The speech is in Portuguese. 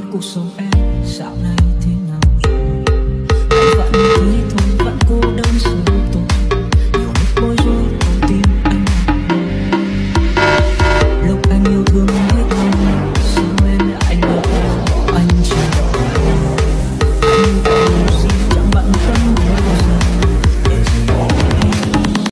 percurso é